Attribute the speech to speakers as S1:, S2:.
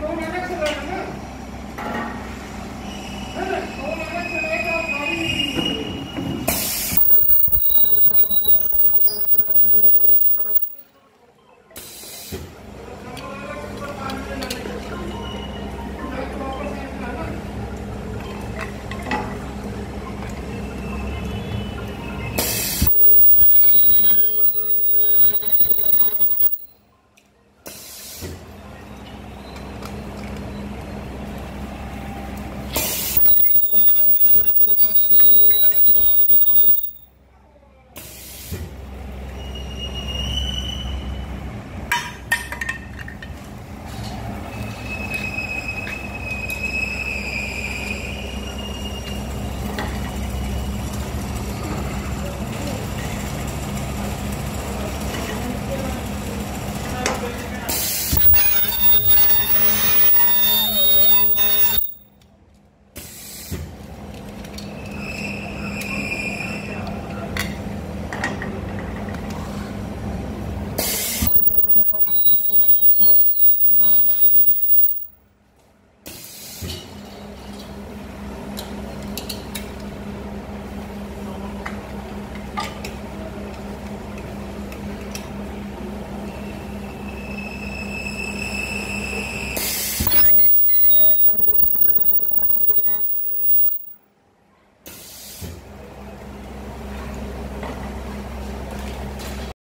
S1: Don't ever